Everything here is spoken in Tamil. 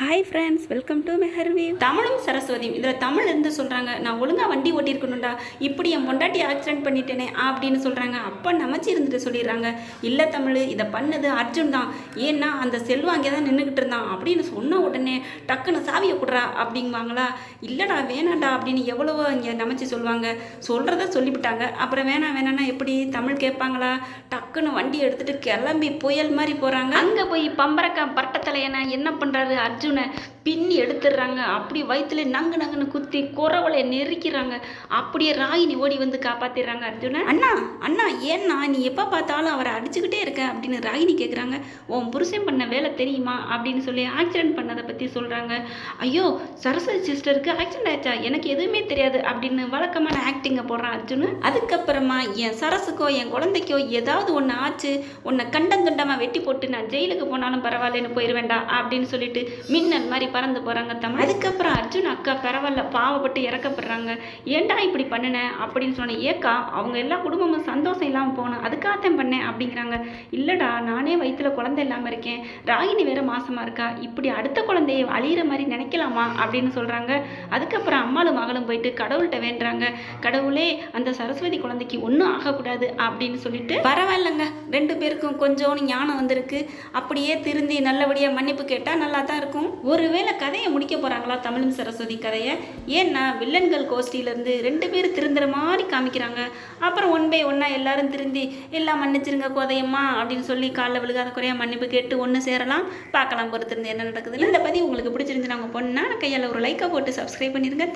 Hi friends welcome to Meharvi தமிழும் சரஸ்வதியும். இதில் தமிழ் இருந்து சொல்கிறாங்க நான் ஒழுங்காக வண்டி ஓட்டியிருக்கணும்டா. இப்படி என் பொண்டாட்டி ஆக்சிடென்ட் பண்ணிட்டேனே அப்படின்னு சொல்கிறாங்க அப்போ நமச்சி இருந்துட்டு சொல்லிடுறாங்க இல்லை தமிழ் இதை பண்ணது அர்ஜுன் தான். ஏன்னா அந்த செல்வம் அங்கே தான் நின்றுக்கிட்டு இருந்தான். அப்படின்னு சொன்ன உடனே டக்குன்னு சாவியை கொடுறா அப்படிங்குவாங்களா? இல்லைடா வேணாண்டா அப்படின்னு எவ்வளவோ இங்கே நமச்சி சொல்லுவாங்க. சொல்கிறத சொல்லிவிட்டாங்க. அப்புறம் வேணாம் வேணாம்னா எப்படி? தமிழ் கேட்பாங்களா? டக்குன்னு வண்டி எடுத்துட்டு கிளம்பி புயல் மாதிரி போகிறாங்க அங்கே போய் பம்பரக்கா பரட்டத்தலையனை என்ன பண்ணுறாரு அர்ஜுனை? ragione பின்னி எடுத்துடுறாங்க. அப்படி வயிற்றுல நங்கு நங்குன்னு குத்தி குறவலை நெருக்கிறாங்க. அப்படியே ராகினி ஓடி வந்து காப்பாத்திடுறாங்க அர்ஜுனன். அண்ணா அண்ணா ஏன்னா நீ எப்போ பார்த்தாலும் அவரை அடிச்சுக்கிட்டே இருக்க? அப்படின்னு ராகினி கேட்குறாங்க உன் புருஷன் பண்ண வேலை தெரியுமா? அப்படின்னு சொல்லி ஆக்சிடென்ட் பண்ணதை பற்றி சொல்கிறாங்க ஐயோ சரஸ்வதி சிஸ்டருக்கு ஆக்சிடென்ட் ஆச்சா? எனக்கு எதுவுமே தெரியாது அப்படின்னு வழக்கமான ஆக்டிங்கை போடுறான் அர்ஜுனு அதுக்கப்புறமா என் சரஸுக்கோ என் குழந்தைக்கோ ஏதாவது ஒன்று ஆச்சு உன்னை கண்டம் கண்டமாக வெட்டி போட்டு நான் ஜெயிலுக்கு போனாலும் பரவாயில்லன்னு போயிடுவேண்டா அப்படின்னு சொல்லிட்டு மின்னல் மாதிரி பறந்து போகிறாங்க தமிழ். அதுக்கப்புறம் அர்ஜுன் அக்கா பரவாயில்ல பாவப்பட்டு இறக்கப்படுறாங்க ஏன்டா இப்படி பண்ணினேன் அப்படின்னு சொன்ன ஏக்கா அவங்க எல்லா குடும்பமும் சந்தோஷம் இல்லாமல் போகணும் அதுக்காகத்தான் பண்ணேன் அப்படிங்கிறாங்க. இல்லைடா நானே வயிற்றுல குழந்தை இல்லாமல் இருக்கேன். ராகினி வேற மாசமா இருக்கா? இப்படி அடுத்த குழந்தைய அழியிற மாதிரி நினைக்கலாமா? அப்படின்னு சொல்கிறாங்க அதுக்கப்புறம் அம்மாளும் மகளும் போயிட்டு கடவுள்கிட்ட வேண்டுறாங்க. கடவுளே அந்த சரஸ்வதி குழந்தைக்கு ஒன்றும் ஆகக்கூடாது அப்படின்னு சொல்லிட்டு பரவாயில்லைங்க ரெண்டு பேருக்கும் கொஞ்சோன்னு ஞானம் வந்திருக்கு. அப்படியே திருந்தி நல்லபடியாக மன்னிப்பு கேட்டால் நல்லா தான் இருக்கும் ஒருவேளை கதையை முடிக்க போகிறாங்களா தமிழும் சரஸ்வதி கதையை? ஏன்னா வில்லன்கள் கோஷ்டியிலேருந்து ரெண்டு பேர் திருந்துற மாதிரி காமிக்கிறாங்க. அப்புறம் ஒன் பை ஒன்னாக எல்லாரும் திருந்தி எல்லாம் மன்னிச்சிருங்க கோதையம்மா அப்படின்னு சொல்லி காலைல விழுகாத குறையா மன்னிப்பு கேட்டு ஒன்று சேரலாம். பார்க்கலாம் பொறுத்திருந்து என்ன நடக்குது இந்த பதிவு உங்களுக்கு பிடிச்சிருந்து நாங்கள் பொண்ணா கையால் ஒரு லைக்கை போட்டு சப்ஸ்கிரைப் பண்ணிருங்க